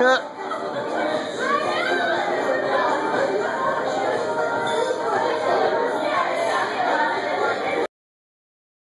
cut